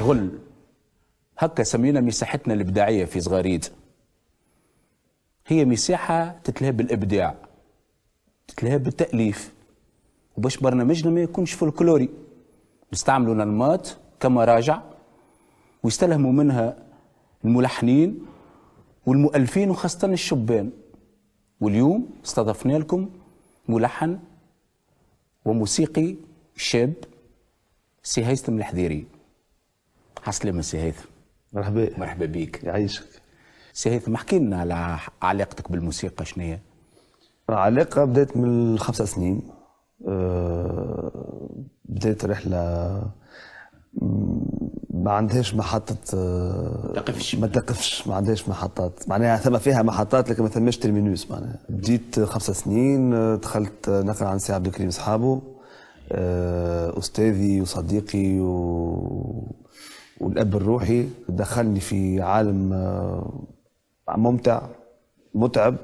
شغل هكا سمينا مساحتنا الإبداعية في صغاريد. هي مساحة تتلهى بالإبداع تتلهى بالتأليف. وباش برنامجنا ما يكونش فولكلوري. نستعملوا انماط كمراجع ويستلهموا منها الملحنين والمؤلفين وخاصة الشبان. واليوم استضفنا لكم ملحن وموسيقي شاب سي هيثم الحذيري. عسلامة سي هيثم. مرحبا. مرحبا بك يعيشك. سي هيثم احكي لنا على علاقتك بالموسيقى شنو هي؟ علاقة بدأت من خمسة سنين. أه بدأت رحلة ما عندهاش محطة أه تقفش. ما تقفش ما عندهاش محطات. معناها ثم فيها محطات لكن ما ثماش terminus معناها بديت خمسة سنين أه دخلت نقرأ عند سي عبد الكريم صحابه. أستاذي وصديقي و... والأب الروحي دخلني في عالم أه ممتع متعب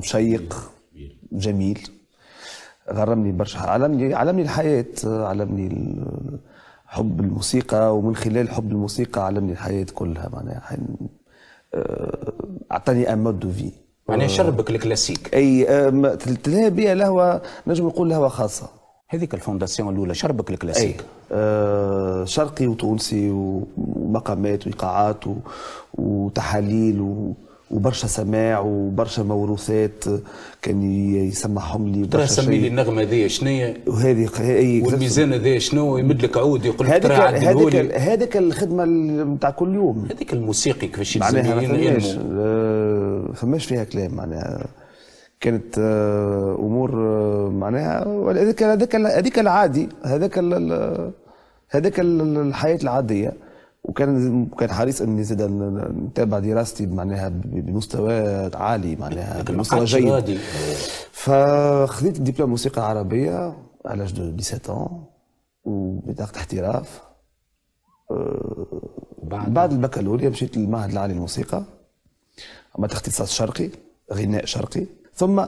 شيق جميل. غرمني برشا علمني علمني الحياة علمني حب الموسيقى ومن خلال حب الموسيقى علمني الحياة كلها معناها. أعطاني un mode de vie معناها شربك الكلاسيك. أي تلهى بها لهوة نجم نقول لهوة خاصة. هذيك ال fondation الأولى شربك الكلاسيك. آه شرقي وتونسي ومقامات وإيقاعات وتحاليل و وبرشا سماع وبرشا موروثات كان يسمعهم لي ترى سمي لي النغمة ذي شنو هي؟ وهذه والميزان ذي شنو؟ يمد لك عود يقول لك ترى هذيك هذيك الخدمة نتاع كل يوم. هذيك الموسيقي كيفاش معناها فماش آه فماش فيها كلام معناها كانت آه أمور آه معناها هذيك هذيك هذيك العادي هذاك هذاك الحياة العادية. وكان كان حريص إني زاد نتابع دراستي معناها بمستوى عالي معناها بمستوى جيد. فخذيت الدبلوم موسيقى عربية على دو 17 وبطاقه احتراف. بعد؟ بعد البكالوريا مشيت للمعهد العالي للموسيقى. عملت اختصاص شرقي غناء شرقي. ثم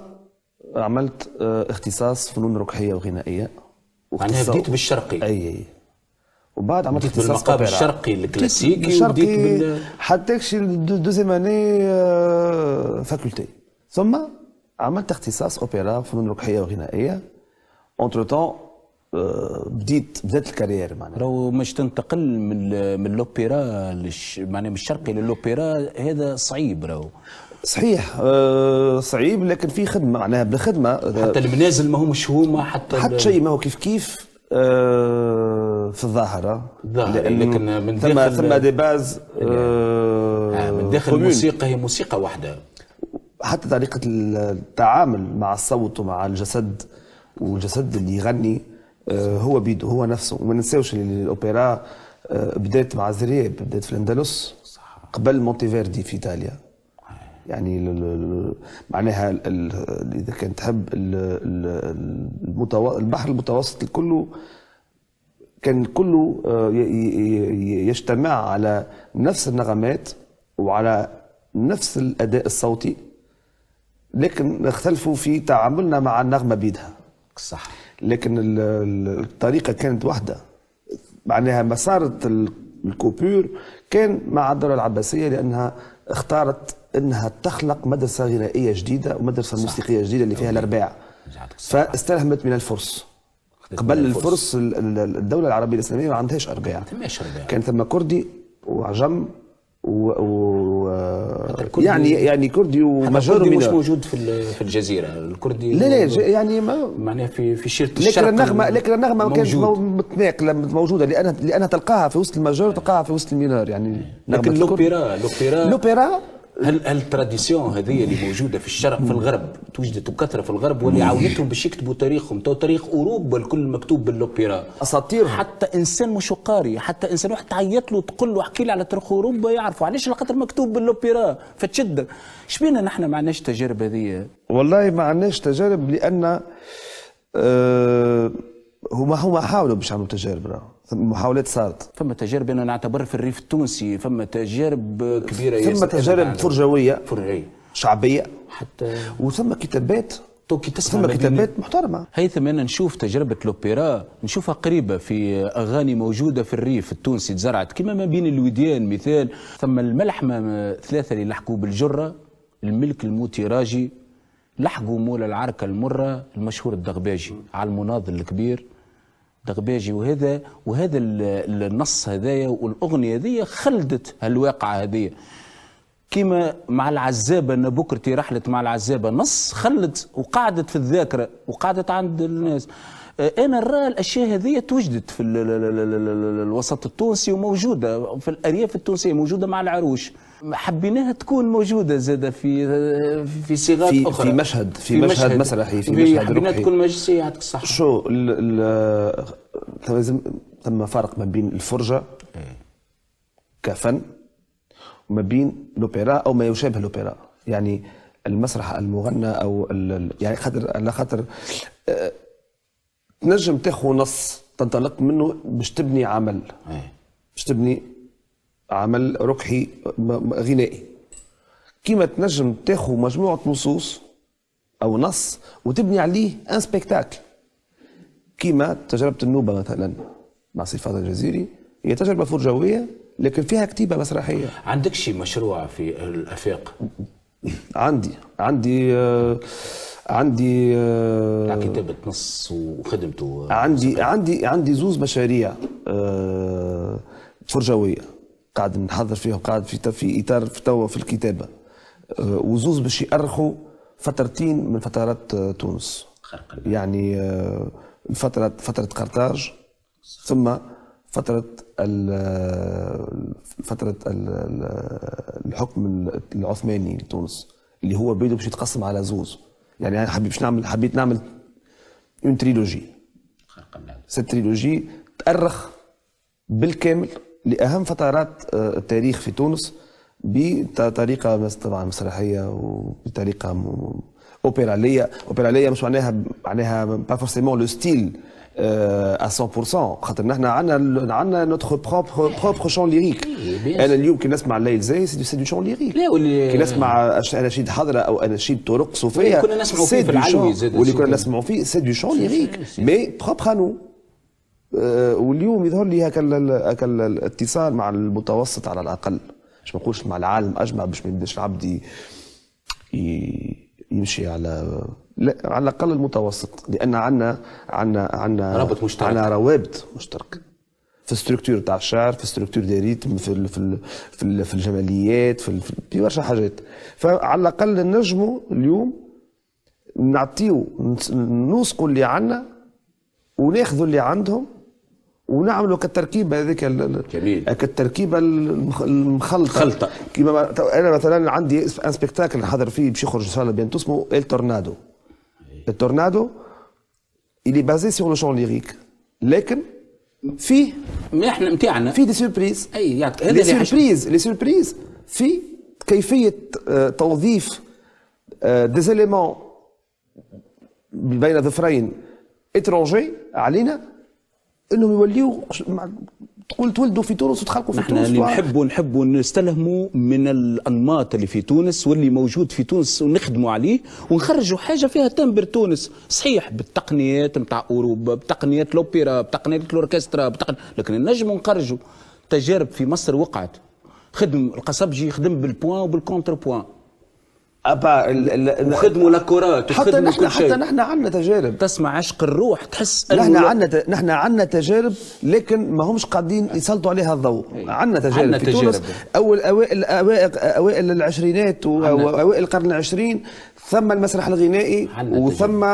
عملت اختصاص فنون ركحية وغنائية. معناها بديت بالشرقي. أي أي وبعد عملت بديت بالمقام الشرقي الكلاسيكي وبديت بال حتى شي deuxième année faculté. ثم عملت اختصاص أوبرا فنون ركحية وغنائية. entre-temps بديت بدات ال carrière معناها. راهو باش تنتقل من من الأوبرا معناها من الشرقي للأوبرا هذا صعيب راهو. صحيح أه صعيب لكن في خدمة معناها بالخدمه حتى المنازل ما همش هما حتى حتى شيء ما هو كيف كيف أه في الظاهرة. لكن من ثم داخل ثم دي باز أه من داخل الموسيقى هي موسيقى واحدة. حتى طريقة التعامل مع الصوت ومع الجسد والجسد اللي يغني هو بيده هو نفسه. وما ننساوش الأوبرا أه بدأت مع زرياب بدأت في الأندلس قبل مونتيفيردي في إيطاليا. يعني معناها إذا كان تحب. البحر المتوسط كله كان كله يجتمع على نفس النغمات وعلى نفس الأداء الصوتي لكن اختلفوا في تعاملنا مع النغمة بيدها صح لكن الطريقة كانت واحدة معناها مسار الكوبور كان مع الدولة العباسية لأنها اختارت إنها تخلق مدرسة غنائيه جديدة ومدرسة صح. موسيقية جديدة اللي فيها الأرباع. فاستلهمت من الفرس. قبل الفرس الدولة العربية الإسلامية ما عندهاش أرباع. كان ثم كردي وعجم و, و... يعني يعني كردي و majeur مش موجود في في الجزيرة. الكردي لا لا يعني ما معناها في في شيرة لكن النغمه لكن النغمة ما كانت متناقلة موجودة لانها لأنها تلقاها في وسط ال majeur وتلقاها في وسط ال mineur يعني لكن الاوبرا الاوبرا الاوبرا هل هل ال tradition هذه اللي موجودة في الشرق في الغرب توجدت بكثره في الغرب واللي عاونتهم باش يكتبوا تاريخهم تو تاريخ أوروبا الكل مكتوب باللوبيرا اساطير حتى إنسان مش قاري حتى إنسان واحد تعيط له تقول له احكي لي على تاريخ أوروبا يعرفوا علاش خاطر مكتوب باللوبيرا فتشد. شبينا نحن ما عندناش تجارب هذه والله ما عندناش تجارب لأن أه هما هما حاولوا باش يعملوا تجارب راه محاولات صارت. فما تجارب أنا نعتبر في الريف التونسي فما تجارب كبيرة ثم تجارب فرجوية فرجوية. شعبية. حتى وثم كتابات. تو كي تسمع ثم كتابات محترمة. هيثم أنا نشوف تجربة الأوبرا نشوفها قريبة في أغاني موجودة في الريف التونسي تزرعت كما ما بين الوديان مثال. ثم الملحمه ثلاثة اللي لحقوا بالجرة الملك الموتي راجي لحقوا مول العركة المرة المشهور الدغباجي على المناضل الكبير. دغباجي وهذا وهذا ال- النص هذايا والأغنية هذيا خلدت هالواقعة هذيا. كيما مع العزابة أن بكرتي رحلت مع العزابة نص خلت وقعدت في الذاكرة وقعدت عند الناس. آه، أنا نرى الأشياء هذه توجدت في ال- ال- ال- ال- ال- الوسط التونسي وموجودة في الأرياف التونسية موجودة مع العروش. حبيناها تكون موجودة زادة في في صيغات في- أخرى. في مشهد- في مشهد مسرحي، في مشهد حبيناها روحي. تكون مجلسية يعطيك الصحة شو ال ال ثم لازم ثم فرق ما بين الفرجة كفن وما بين الأوبرا أو ما يشابه الأوبرا. يعني المسرح المغنى أو يعني خاطر على خاطر آه، تنجم تاخذ نص تنطلق منه باش تبني عمل. إيه. باش تبني عمل ركحي غنائي. كيما تنجم تاخذ مجموعة نصوص أو نص وتبني عليه ان سبيكتاكل كيما تجربة النوبة مثلا مع فاضل الجزيري هي تجربة فرجوية لكن فيها كتيبة مسرحية. عندك شي مشروع في الآفاق؟ عندي عندي آه عندي آه كتابة نص وخدمته. عندي عندي عندي زوز مشاريع آه، فرجوية. قاعد نحضر فيهم قاعد في في إطار في توا في الكتابة. آه، وزوز باش يأرخوا فترتين من فترات آه، تونس. يعني آه، فترة فترة قرطاج ثم فترة فترة ال- ال- الحكم العثماني لتونس اللي هو بيده باش يتقسم على زوز. يعني أنا حبيت باش نعمل حبيت نعمل une trilogie cette trilogie تأرخ بالكامل لأهم فترات آه، التاريخ في تونس بطريقة طبعا مسرحية وبطريقة أوبرالية. أوبرالية مش معناها معناها pas forcément le style آه، 100% خاطر نحن عندنا عندنا notre propre propre chant lyrique أنا اليوم كي نسمع الليل زاهي c'est du chant lyrique لا، واللي- كي نسمع أناشيد حضرة أو أناشيد طرق صوفية واللي كنا نسمعوا فيه في العلوي واللي كنا. نسمعوا فيه c'est du chant lyrique. mais propre à nous واليوم يظهر لي هكا هكا ال- الاتصال مع المتوسط على الأقل. باش ما نقولش مع العالم أجمع باش ما يبداش العبد يمشي على لا على الأقل المتوسط. لأن عندنا عندنا عندنا رابط مشترك. عندنا روابط مشتركه في ال structure تاع الشعر في ال structure des rythmes في ال في ال في, ال في الجماليات في, ال في برشا حاجات. فعلى الأقل نجموا اليوم نعطيو نوثقوا اللي عندنا وناخذوا اللي عندهم ونعملوا كالتركيبه هذيك جميل. كالتركيبه المخ- المخلطة. خلطة. كيما أنا مثلا عندي un spectacle نحضر فيه باش يخرج إن شاء الله bientôt اسمه التورنادو التورنادو اللي basé sur le chant lyrique لكن فيه ما إحنا نتاعنا في des surprises أي يعطيك هذا لي les surprises les surprises في كيفية آه، توظيف des éléments بين ظفرين étrangers علينا إنهم يوليو ش- مع- تقول تولدوا في تونس وتخلقوا في تونس اللي نحبوا نحبوا نستلهموا من الأنماط اللي في تونس واللي موجود في تونس ونخدموا عليه ونخرجوا حاجة فيها timbre تونس. صحيح بالتقنيات نتاع أوروبا بتقنيات الأوبرا بتقنيات الأوركسترا بتقن... لكن نجموا نخرجوا. تجارب في مصر وقعت. خدم القصبجي يخدم بال point وبال contrepoint أبا ال- ال- ال- وخدموا l'accord ات حتى نحن حتى نحن عندنا تجارب. تسمع عشق الروح تحس نحن عندنا نحن عندنا تجارب لكن ما همش قاعدين يسلطوا عليها الضوء. عندنا تجارب عندنا في تونس. تجارب. اول اوائل اوائل أوائل العشرينات. وأوائل القرن العشرين ثم المسرح الغنائي وثم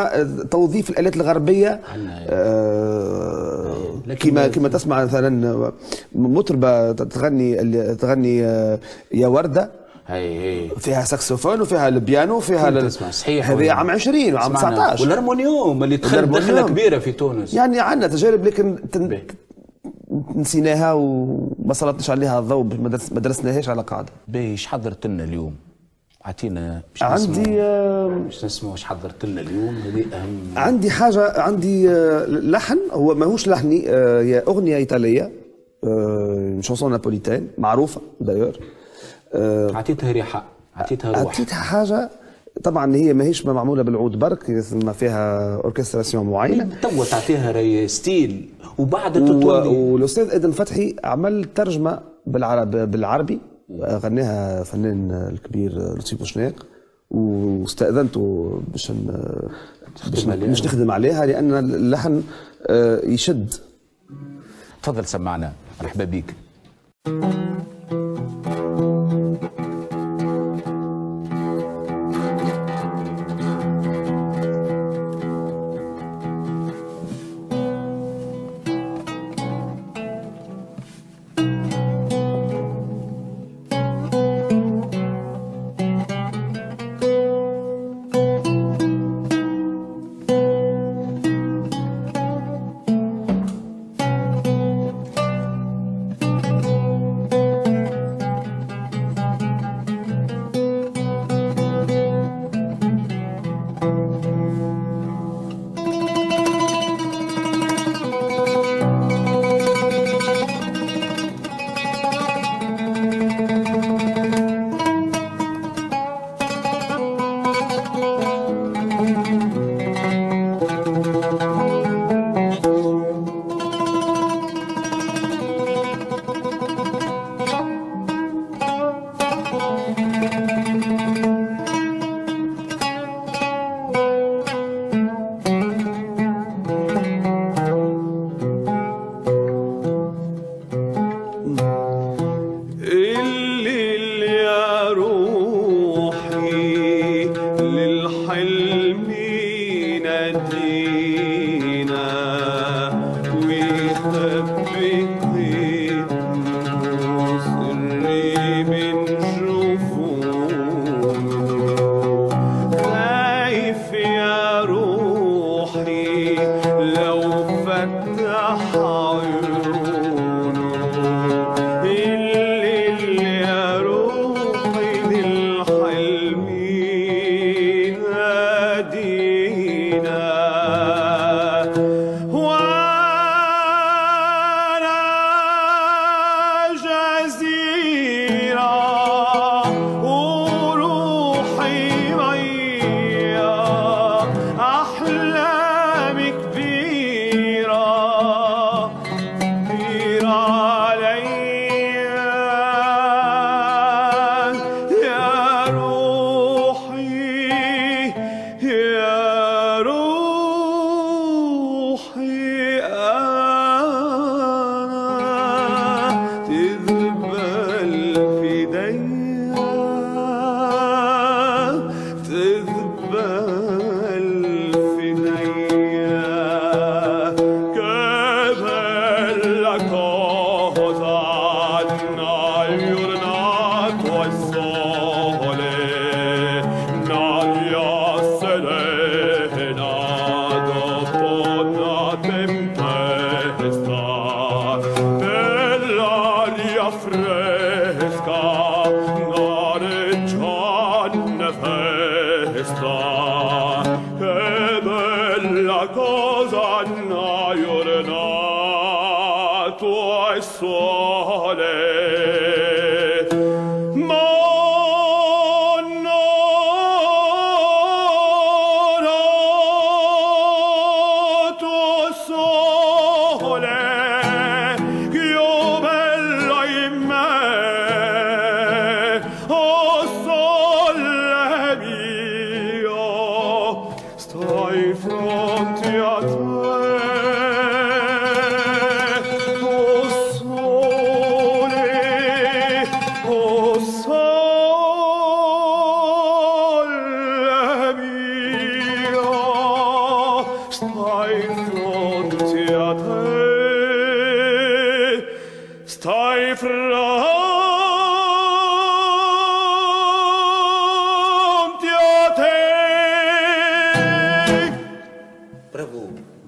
توظيف الآلات الغربية. آه كما كما تسمع مثلا مطربة تغني تغني آه، يا وردة. هي هي فيها ساكسوفون وفيها البيانو وفيها صحيح هذه عام 20 وعام سمعنا. 19 والهرمونيوم اللي دخل دخلة. كبيرة في تونس. يعني عندنا تجارب لكن تن... نسيناها وما سلطناش عليها الضوء ما درس- ما درسناهاش على قاعدة. باهي إيش حضرت لنا اليوم؟ اعطينا باش عندي نسمعوا- آه، باش نسمعوا إيش حضرت لنا اليوم؟ هذه أهم. عندي حاجة عندي آه، لحن. هو ماهوش لحني آه، هي أغنية إيطالية chanson napolitaine معروفة d'ailleurs أعطيتها ريحة. أعطيتها روح. عطيتها حاجة. طبعا هي ماهيش معمولة بالعود برك ما فيها orchestration معينه توا تعطيها راي style. وبعد و- والأستاذ آدم فتحي عمل ترجمة بالعرب بالعربي. غناها فنان الكبير لطفي بوشناق واستأذنته باش باش نخدم عليها. لأن اللحن آه، يشد. تفضل سمعنا. مرحبا بك. الليل a te, sta 'nfronte a te. برافو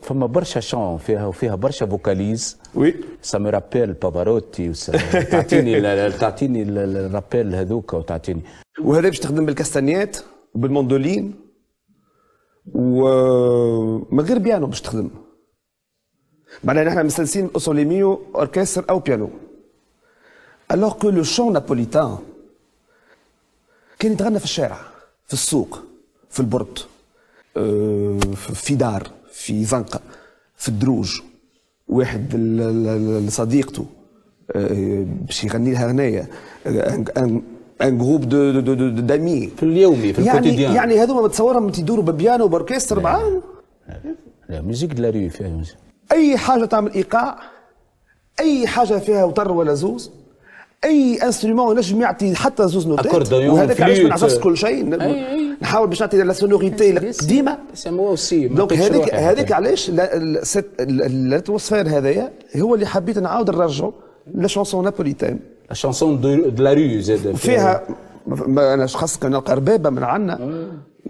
فما برشا chant فيها وفيها برشا vocalises Oui. ça me rappelle بافاروتي تعطيني تعطيني ال- ال- ال rappels هذوك وتعطيني وهذا باش تخدم بال castagnettes وبال mandoline ومن غير بيانو باش تخدم معناها نحن مسلسين O sole mio orchestre أو بيانو alors que le chant napolitain كان يتغنى في الشارع في السوق في البرد آه، في دار في زنقه في الدروج واحد لصديقته آه، باش يغني لها هنايا un groupe de de de d'amis في اليومي في يعني ال quotidien. يعني هذوما متصورهم يدوروا ببيانو وب orchestre معاهم؟ la musique de la rue فيها أي حاجة تعمل إيقاع أي حاجة فيها وتر ولا زوز أي instrument ينجم يعطي حتى زوز نوتات. أكورديون، وهذاك علاش ما. نعرفش كل شيء. نحاول باش نعطي la sonorité القديمه سموه c'est donc هذيك هذيك علاش ال atmosphère هذايا هو اللي حبيت نعاود نرجعه لا شونسون نابوليتان لا شانسون دو لا ريو زاد فيها أنا خاصك نلقى ربابة من عنا.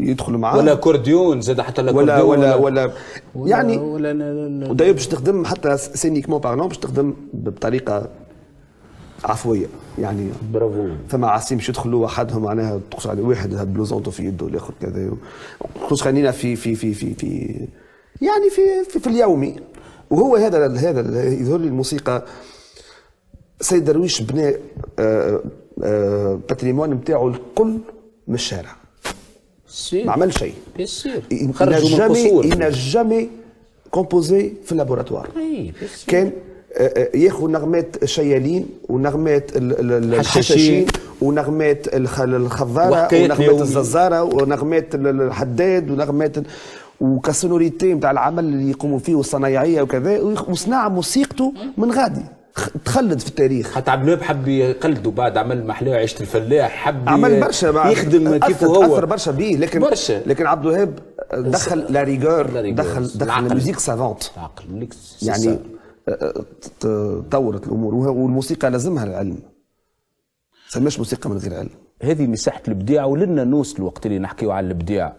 يدخلوا معاه ولا كورديون زاد حتى لا ولا كورديون ولا ولا يعني ولا لا- لا- وداير باش تخدم حتى سينيكمون بارلون باش تخدم بطريقة عفوية. يعني برافو. فما عاصم باش يدخلوا وحدهم معناها تقص عليه واحد هاد بلوزونتو في يده الآخر كذا. خصوصا خلينا في في في في في يعني في في, في اليومي. وهو هذا هذا يظهر لي الموسيقى. سيد درويش بنى آه، آه، باتريمون نتاعو الكل من الشارع. Jamais, القصور il n'a jamais composé في اللابوراتوار. كان آه، آه، ياخذ نغمات الشيالين ونغمات ال- ال- ال- الحشاشين. ونغمات الخ- الخضارة ونغمات. الززارة ونغمات ال- ال- الحداد ونغمات وك sonorité نتاع العمل اللي يقوموا فيه والصنايعية وكذا وصنع موسيقته من غادي تخلد في التاريخ. حتى عبد الوهاب حب يقلده بعد عمل محلاه عيشة الفلاح حب عمل برشا يخدم كيف هو. أثر برشا بيه. لكن برشا. لكن عبد الوهاب دخل la rigueur. دخل دخل العقل. الموسيقى savante عقل ليك يعني آه، ت- طورت الأمور. والموسيقى لازمها العلم سماش موسيقى من غير علم. هذه مساحة الإبداع ولنا نوصل الوقت اللي نحكيو على الإبداع.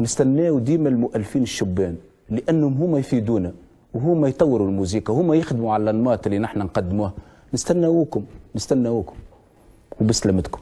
نستناو ديما المؤلفين الشبان لأنهم هما يفيدونا. وهما يطوروا الموسيقى هما يخدموا على الأنماط اللي نحن نقدموها نستناوكم نستناوكم. وبسلامتكم.